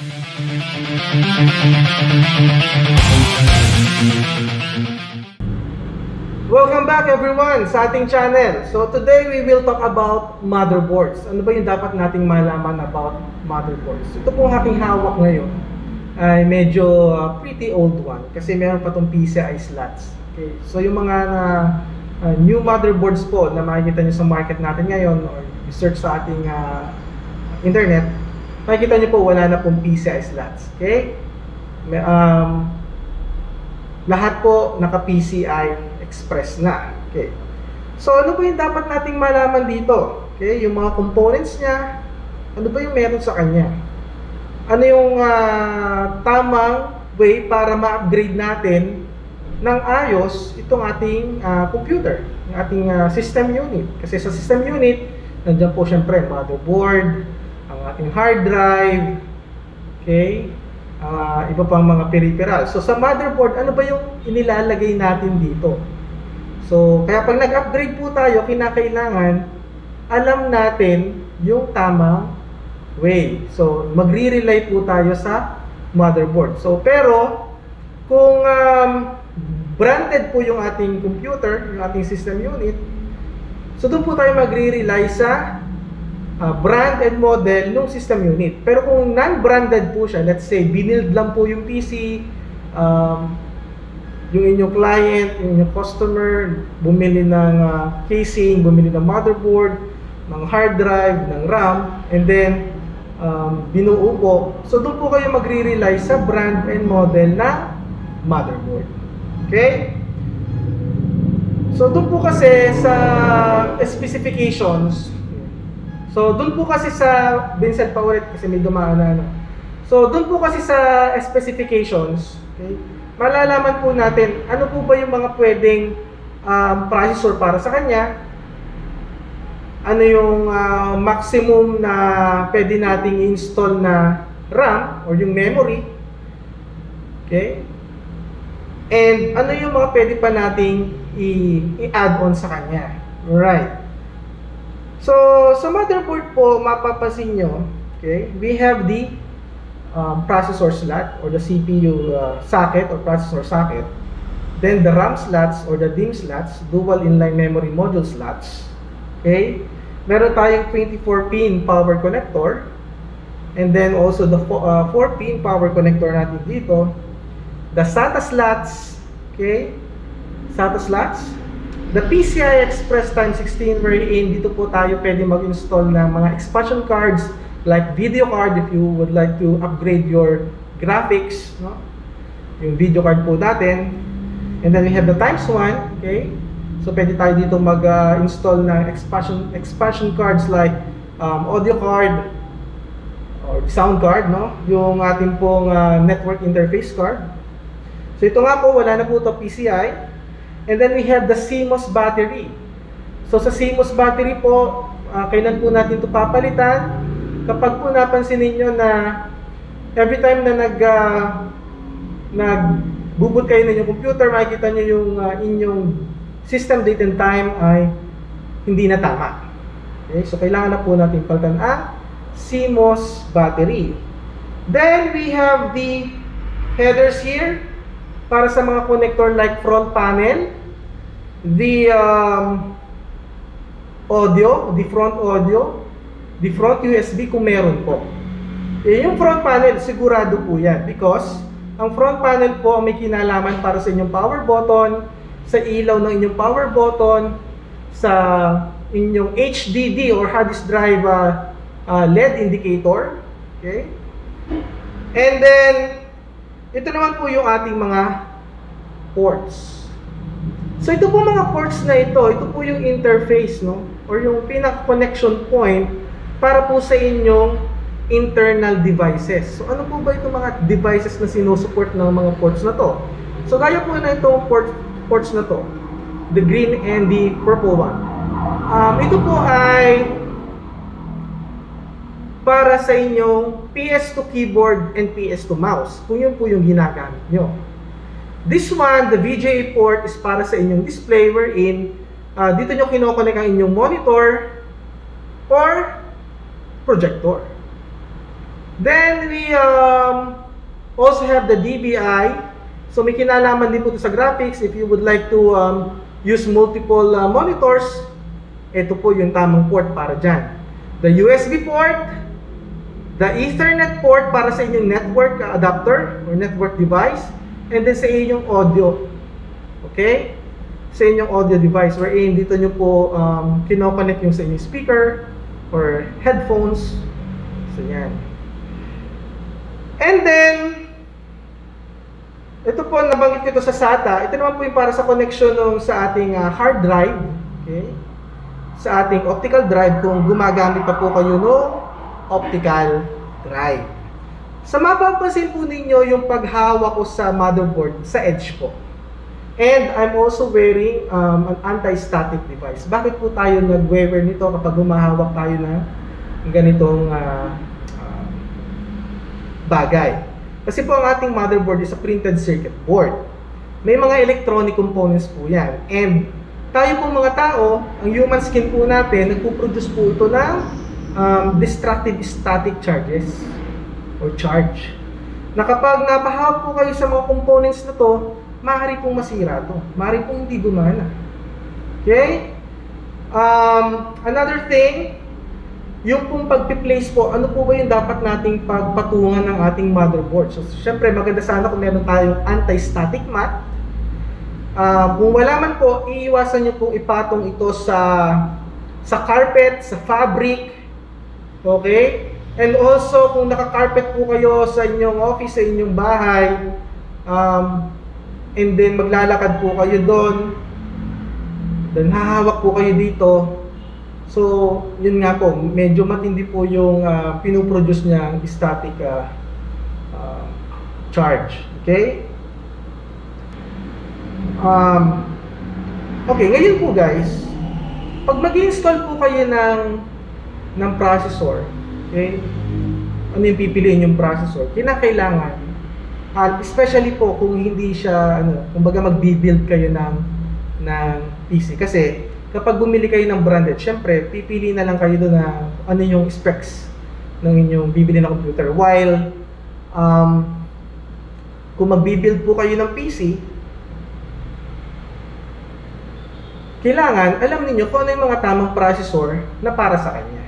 Welcome back everyone sa ating channel. So today we will talk about motherboards. Ano ba yung dapat nating malaman about motherboards? Ito pong aking hawak ngayon ay medyo uh, pretty old one kasi meron pa tong PCI slots. Okay. So yung mga uh, new motherboards po na makikita nyo sa market natin ngayon or search sa ating uh, internet, makikita nyo po wala na pong PCI slots. Okay? May, um, lahat po naka PCI express na. Okay. So, ano ba yung dapat nating malaman dito? Okay, yung mga components niya, ano ba yung meron sa kanya? Ano yung uh, tamang way para ma-upgrade natin ng ayos itong ating uh, computer, ng ating uh, system unit. Kasi sa system unit, nandiyan po syempre motherboard, ang ating hard drive, okay, uh, iba pang mga peripheral. So sa motherboard, ano ba yung inilalagay natin dito? So, kaya pag nag-upgrade po tayo, kinakailangan alam natin yung tamang way. So, magre-rely po tayo sa motherboard. So, pero kung um, branded po yung ating computer, yung ating system unit, so doon po tayo magre-rely sa uh, brand and model ng system unit. Pero kung non-branded po siya, let's say, binild lang po yung PC, um, yung inyong client, yung inyong customer, bumili ng uh, casing, bumili ng motherboard, ng hard drive, ng RAM, and then um, binuo po. So doon po kayo magre-rely sa brand and model na motherboard. Okay? So doon po kasi sa specifications, so doon po kasi sa, Vincent pa ulit kasi may dumaan na ano. So doon po kasi sa specifications, okay, malalaman po natin ano po ba yung mga pwedeng um, processor para sa kanya, ano yung uh, maximum na pwede nating install na RAM or yung memory, okay? And ano yung mga pwede pa nating i-add on sa kanya. Alright. So, sa motherboard po, mapapansin nyo, okay, we have the um, processor slot or the CPU uh, socket or processor socket. Then the RAM slots or the DIMM slots, dual inline memory module slots. Okay? Meron tayong 24-pin power connector. And then also the 4-pin uh, power connector natin dito. The SATA slots. Okay? SATA slots. The PCI Express times 16 wherein dito po tayo pwede mag-install ng mga expansion cards like video card if you would like to upgrade your graphics, no? Yung video card po natin. And then we have the times 1, okay? So pwede tayo dito mag-install uh, ng expansion expansion cards like um, audio card or sound card, no? Yung ating pong uh, network interface card. So ito nga po, wala na po ito PCI. And then we have the CMOS battery. So sa CMOS battery po, uh, kailan po natin ito papalitan? kapag po napansin ninyo na every time na nag uh, nagbubot kayo ng inyong computer, makikita nyo yung uh, inyong system date and time ay hindi na tama. Okay? So, kailangan na po natin palitan ang CMOS battery. Then, we have the headers here para sa mga connector like front panel, the um, audio, the front audio, the front USB kung meron po. Eh, yung front panel, sigurado po yan because ang front panel po may kinalaman para sa inyong power button, sa ilaw ng inyong power button, sa inyong HDD or hard disk drive uh, uh, LED indicator. Okay? And then, ito naman po yung ating mga ports. So ito po mga ports na ito, ito po yung interface, no? Or yung pinaka-connection point para po sa inyong internal devices. So ano po ba itong mga devices na sinusupport ng mga ports na to? So gaya po na itong port, ports na to. The green and the purple one. Um, ito po ay para sa inyong PS2 keyboard and PS2 mouse. Kung yun po yung ginagamit nyo. This one, the VGA port is para sa inyong display wherein uh, dito nyo kinokonek ang inyong monitor or projector. Then we um, also have the DBI. So may kinalaman din po ito sa graphics. If you would like to um, use multiple uh, monitors, ito po yung tamang port para dyan. The USB port, the Ethernet port para sa inyong network adapter or network device, and then sa inyong audio. Okay? Sa inyong audio device wherein dito nyo po um, kinoconnect yung sa inyong speaker or headphones. So yan. And then, ito po, nabanggit ko ito sa SATA. Ito naman po yung para sa connection ng sa ating uh, hard drive. Okay? Sa ating optical drive kung gumagamit pa po kayo ng optical drive. Sa mapapansin po ninyo yung paghawak ko sa motherboard sa edge po. And I'm also wearing um, an anti-static device. Bakit po tayo nag-wear nito kapag humahawak tayo ng ganitong uh, uh, bagay? Kasi po ang ating motherboard is a printed circuit board. May mga electronic components po yan. And tayo po mga tao, ang human skin po natin, nagpo-produce po ito ng um, destructive static charges or charge. Na kapag napahawak po kayo sa mga components na to, maaari pong masira to. Maaari pong hindi gumana. Okay? Um, another thing, yung pong pagpi-place po, ano po ba yung dapat nating pagpatungan ng ating motherboard? So, syempre, maganda sana kung meron tayong anti-static mat. Uh, kung wala man po, iiwasan nyo pong ipatong ito sa sa carpet, sa fabric. Okay? And also, kung naka-carpet po kayo sa inyong office, sa inyong bahay, um, and then maglalakad po kayo doon, then hahawak po kayo dito, so, yun nga po, medyo matindi po yung uh, pinuproduce niya static uh, uh, charge. Okay? Um, okay, ngayon po guys, pag mag-install po kayo ng ng processor, okay, ano yung pipiliin yung processor, kinakailangan, at especially po kung hindi siya, ano, kumbaga mag-build kayo ng, ng PC. Kasi, kapag bumili kayo ng branded, syempre, pipili na lang kayo doon na ano yung specs ng inyong bibili na computer. While, um, kung mag-build po kayo ng PC, kailangan alam niyo kung ano yung mga tamang processor na para sa kanya.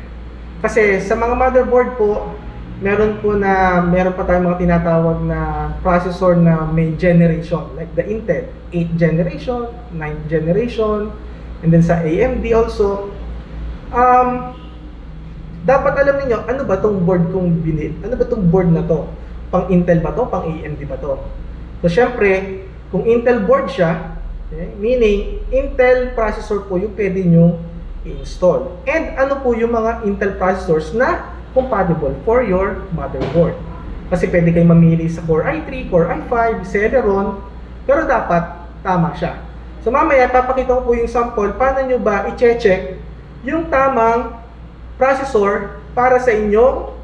Kasi sa mga motherboard po, meron po na meron pa tayong mga tinatawag na processor na may generation like the Intel 8th generation, 9th generation, and then sa AMD also. Um, dapat alam niyo ano ba tong board kong binili? Ano ba tong board na to? Pang Intel ba to? Pang AMD ba to? So syempre, kung Intel board siya, Okay? Meaning, Intel processor po yung pwede nyo i-install. And ano po yung mga Intel processors na compatible for your motherboard. Kasi pwede kayong mamili sa Core i3, Core i5, Celeron, pero dapat tama siya. So mamaya, papakita ko po yung sample, paano nyo ba i-check yung tamang processor para sa inyong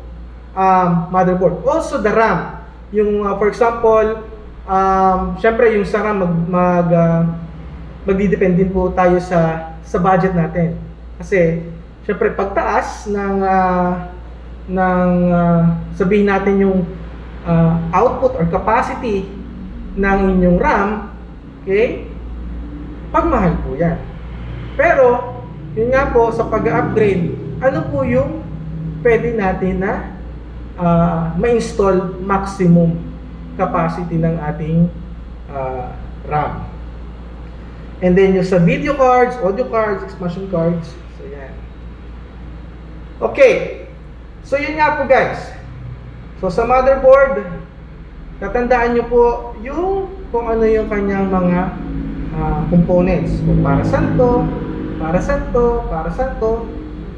um, motherboard. Also the RAM. Yung, uh, for example, um, syempre yung sa RAM mag, mag uh, magdidepend din po tayo sa sa budget natin. Kasi syempre pagtaas ng uh, ng uh, sabihin natin yung uh, output or capacity ng inyong RAM, okay? Pagmahal po 'yan. Pero yun nga po sa pag-upgrade, ano po yung pwede natin na uh, ma-install maximum capacity ng ating uh, RAM. And then yung sa video cards, audio cards, expansion cards. Okay. So yun nga po guys. So sa motherboard, tatandaan nyo po yung kung ano yung kanyang mga uh, components. Kung para saan to, para saan to, para saan to.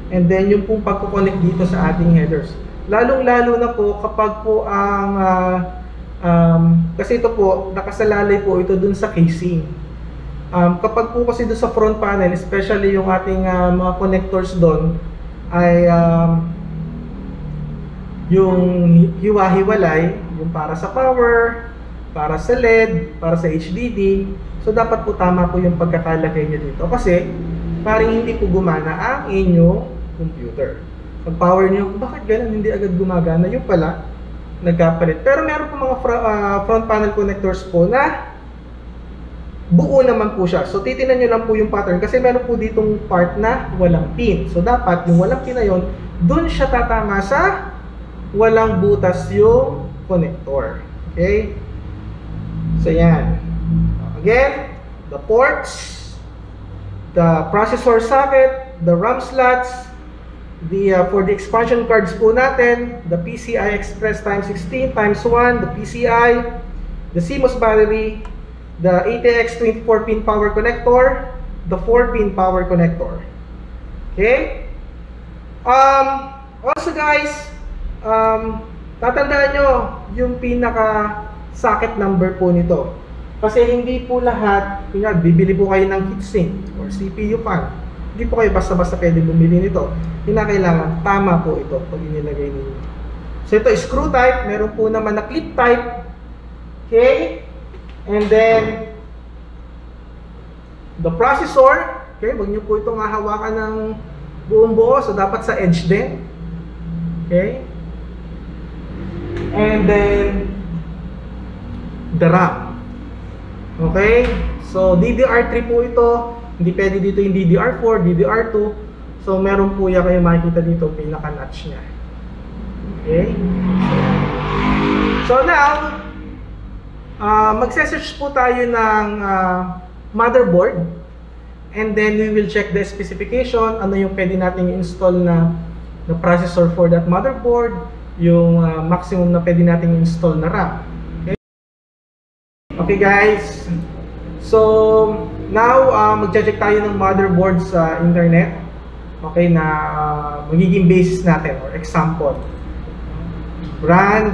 And then yung pong pagkoconnect dito sa ating headers. Lalong-lalo na po kapag po ang uh, um, kasi ito po, nakasalalay po ito dun sa casing. Um, kapag po kasi doon sa front panel, especially yung ating uh, mga connectors doon, ay um, yung hiwa-hiwalay, yung para sa power, para sa LED, para sa HDD. So dapat po tama po yung pagkakalagay niya dito kasi parang hindi po gumana ang inyong computer. Pag power nyo, bakit ganun hindi agad gumagana? Yung pala, nagkapalit. Pero meron po mga fr- ah, front panel connectors po na buo naman po siya. So titinan nyo lang po yung pattern kasi meron po ditong part na walang pin. So dapat yung walang pin na yun, dun siya tatama sa walang butas yung connector. Okay? So yan. Again, the ports, the processor socket, the RAM slots, the uh, for the expansion cards po natin, the PCI Express times 16 times 1, the PCI, the CMOS battery, the ATX 24-pin power connector, the 4-pin power connector. Okay? Um, also guys, um, tatandaan nyo yung pinaka socket number po nito. Kasi hindi po lahat, kunya, bibili po kayo ng heatsink or CPU fan. Hindi po kayo basta-basta pwede bumili nito. Kinakailangan, tama po ito pag inilagay ninyo. So ito, screw type, meron po naman na clip type. Okay? And then, the processor, okay, wag niyo po itong hahawakan ng buong buo, so dapat sa edge din. Okay? And then, the RAM. Okay? So, DDR3 po ito. Hindi pwede dito yung DDR4, DDR2. So, meron po yan kayo makikita dito, pinaka-notch niya. Okay? So, now, uh, magse-search po tayo ng uh, motherboard. And then, we will check the specification. Ano yung pwede nating install na, na processor for that motherboard. Yung uh, maximum na pwede nating install na RAM. Okay, okay guys. So, now, uh, magche-check tayo ng motherboard sa internet. Okay, na uh, magiging basis natin or example. Brand,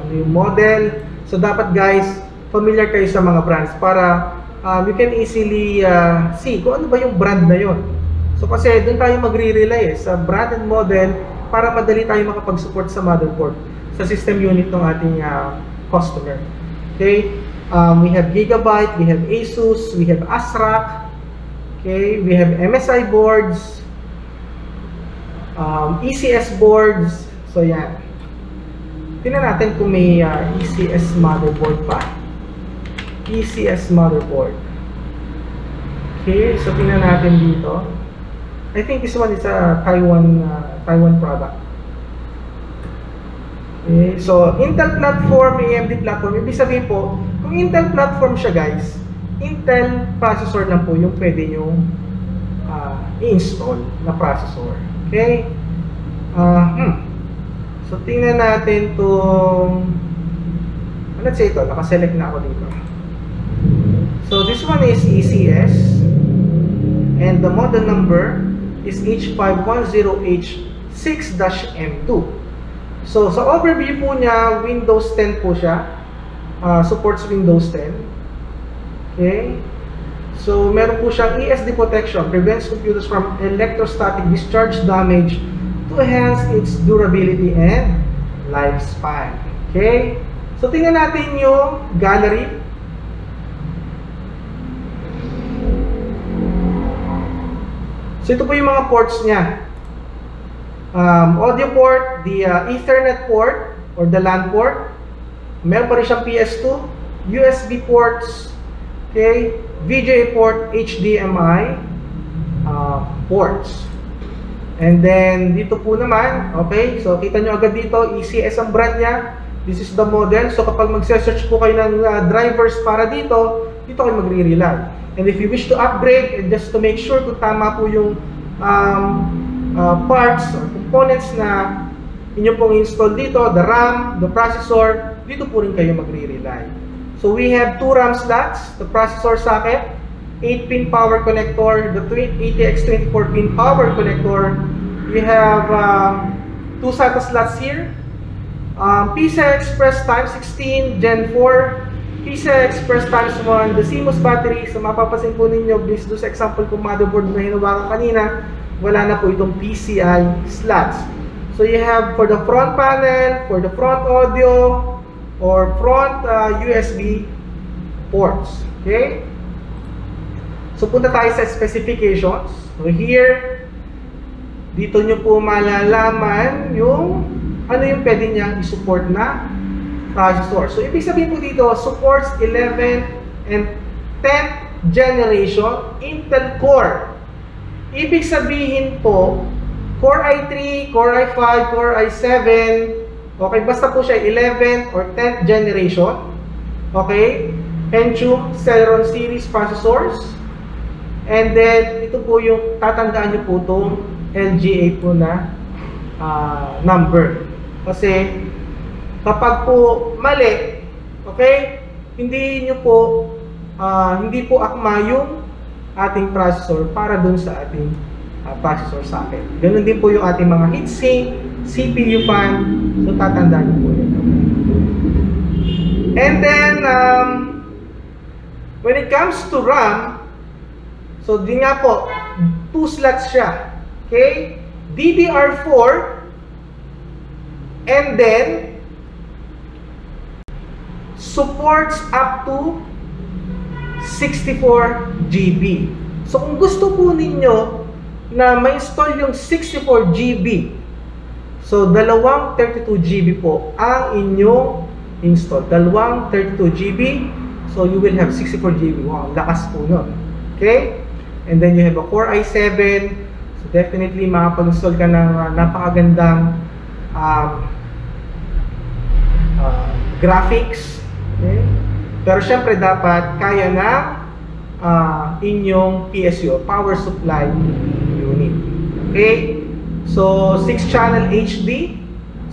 ano yung model. So, dapat guys, familiar kayo sa mga brands para um, you can easily uh, see kung ano ba yung brand na yon. So, kasi doon tayo magre-rely eh, sa brand and model para madali tayo makapag-support sa motherboard sa system unit ng ating uh, customer. Okay? Um, we have Gigabyte, we have Asus, we have ASRock, okay? We have MSI boards, um, ECS boards. So, yan. Tingnan natin kung may uh, ECS motherboard pa. ECS motherboard. Okay, so tingnan natin dito. I think this one is a Taiwan uh, Taiwan product. Okay, so Intel platform, AMD platform, ibig sabihin po, kung Intel platform siya guys, Intel processor lang po yung pwede nyo uh, i-install na processor. Okay? Uh, hmm. So tingnan natin itong, let's say ito, nakaselect na ako dito. So this one is ECS and the model number is H510H6-M2. So sa overview po niya, Windows 10 po siya. Uh, supports Windows 10. Okay? So meron po siyang ESD protection, prevents computers from electrostatic discharge damage to enhance its durability and lifespan. Okay? So tingnan natin yung gallery So ito po yung mga ports niya. Um, audio port, the uh, Ethernet port or the LAN port. Meron pa rin siyang PS2, USB ports, okay, VGA port, HDMI uh, ports. And then dito po naman, okay, so kita nyo agad dito, ECS ang brand niya. This is the model. So kapag magse-search po kayo ng uh, drivers para dito, dito kayo magre-rely. And if you wish to upgrade, and just to make sure kung tama po yung um, uh, parts or components na inyo pong install dito, the RAM, the processor, dito po rin kayo magre-rely. So we have two RAM slots, the processor socket, 8-pin power connector, the ATX 24-pin power connector. We have um, two SATA slots here. Um, PCI Express times 16, Gen 4, PCI Express times 1, the CMOS battery. So mapapasin po ninyo, based doon sa example kong motherboard na hinawakan kanina, wala na po itong PCI slots. So you have for the front panel, for the front audio, or front uh, USB ports. Okay? So punta tayo sa specifications. So here, Dito nyo po malalaman yung ano yung pwede niyang i-support na processor. So, ibig sabihin po dito, supports 11 and 10th generation Intel Core. Ibig sabihin po, Core i3, Core i5, Core i7, okay, basta po siya 11 or 10th generation. Okay? Pentium Celeron series processors. And then, ito po yung, tatandaan nyo po itong LGA po na uh, number. Kasi, kapag po mali, okay, hindi nyo po, uh, hindi po akma yung ating processor para dun sa ating uh, processor socket. Ganun din po yung ating mga heatsink, CPU fan, so tatandaan nyo po yun. And then, um, when it comes to RAM, so din nga po, two slots siya. Okay? DDR4 and then supports up to 64 GB. So kung gusto po ninyo na ma-install yung 64 GB, so dalawang 32 GB po ang inyong install. Dalawang 32 GB, so you will have 64 GB. Wow, lakas po nun. Okay? And then you have a Core i7, So definitely makapag-install ka ng uh, napakagandang um, uh, graphics. Okay? Pero syempre dapat kaya na uh, inyong PSU, Power Supply Unit. Okay? So 6 channel HD,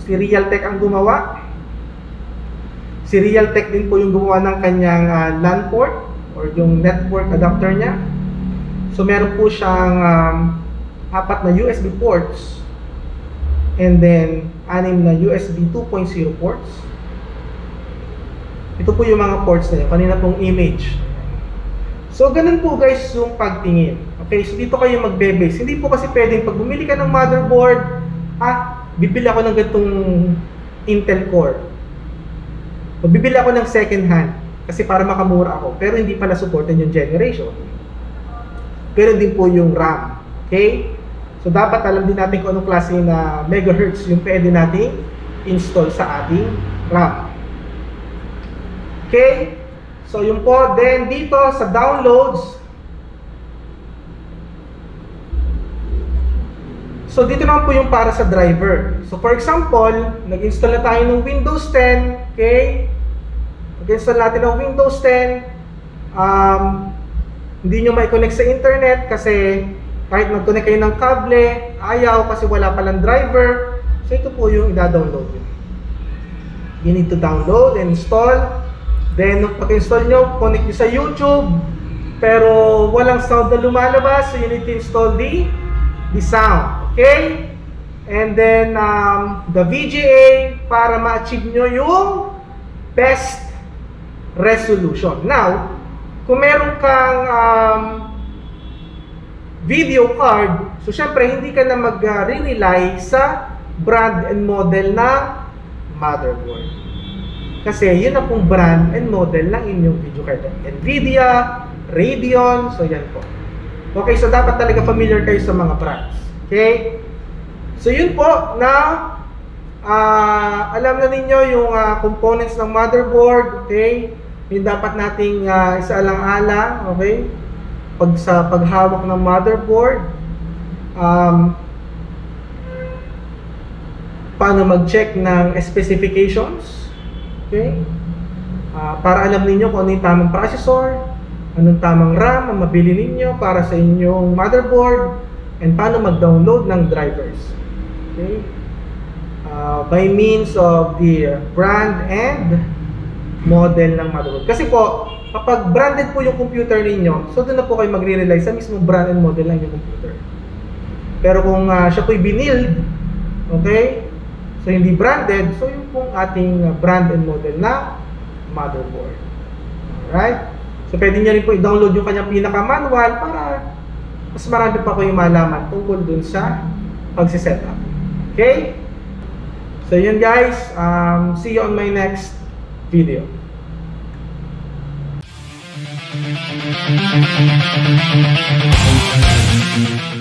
si Realtek ang gumawa. Si Realtek din po yung gumawa ng kanyang uh, LAN port or yung network adapter niya. So meron po siyang um, apat na USB ports and then anim na USB 2.0 ports. Ito po yung mga ports na yun. Kanina pong image. So, ganun po guys yung pagtingin. Okay, so dito kayo magbe-base. Hindi po kasi pwedeng pag bumili ka ng motherboard, ah, bibili ako ng ganitong Intel Core. O bibili ako ng second hand kasi para makamura ako. Pero hindi pala supportan yung generation. Pero din po yung RAM. Okay? So dapat alam din natin kung anong klase na megahertz yung pwede nating install sa ating RAM. Okay? So yung po, then dito sa downloads, So dito naman po yung para sa driver. So for example, nag-install na tayo ng Windows 10, okay? Nag-install natin ng Windows 10, um, hindi nyo mai-connect sa internet kasi kahit mag-connect kayo ng kable, ayaw kasi wala palang driver. So ito po yung i-download nyo. You need to download and install. Then, pag-install nyo, connect nyo sa YouTube. Pero walang sound na lumalabas, so you need to install the, the sound. Okay? And then, um, the VGA para ma-achieve nyo yung best resolution. Now, kung meron kang um, video card, so syempre hindi ka na mag-rely sa brand and model ng motherboard. Kasi yun na pong brand and model ng inyong video card. Nvidia, Radeon, so yan po. Okay, so dapat talaga familiar kayo sa mga brands. Okay? So yun po na uh, alam na ninyo yung uh, components ng motherboard, okay? Yung dapat nating uh, isaalang-ala, okay? pag sa paghawak ng motherboard, um, paano mag-check ng specifications, okay? Uh, para alam ninyo kung ano yung tamang processor, anong tamang RAM ang mabili ninyo para sa inyong motherboard, and paano mag-download ng drivers. Okay? Uh, by means of the brand and model ng motherboard. Kasi po, kapag branded po yung computer ninyo, so doon na po kayo magre-rely sa mismong brand and model ng yung computer. Pero kung uh, siya po'y binild, okay, so hindi branded, so yung pong ating uh, brand and model na motherboard. Alright? So pwede nyo rin po i-download yung kanyang pinaka-manual para mas marami pa kayong malaman tungkol dun sa pagsiset up. Okay? So yun guys, um, see you on my next video. Thank you.